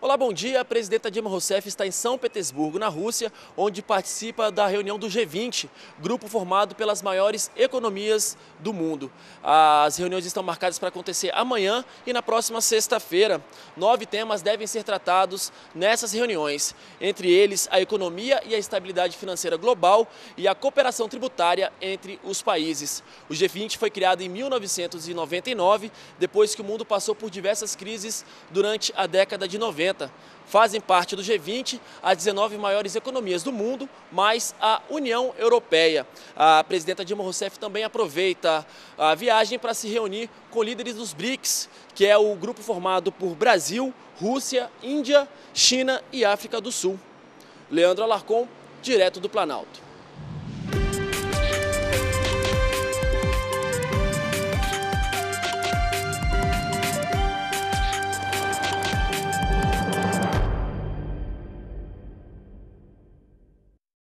Olá, bom dia. A presidenta Dilma Rousseff está em São Petersburgo, na Rússia, onde participa da reunião do G20, grupo formado pelas maiores economias do mundo. As reuniões estão marcadas para acontecer amanhã e na próxima sexta-feira. Nove temas devem ser tratados nessas reuniões, entre eles a economia e a estabilidade financeira global e a cooperação tributária entre os países. O G20 foi criado em 1999, depois que o mundo passou por diversas crises durante a década de 90. Fazem parte do G20 as 19 maiores economias do mundo, mais a União Europeia. A presidenta Dilma Rousseff também aproveita a viagem para se reunir com líderes dos BRICS, que é o grupo formado por Brasil, Rússia, Índia, China e África do Sul. Leandro Alarcon, direto do Planalto.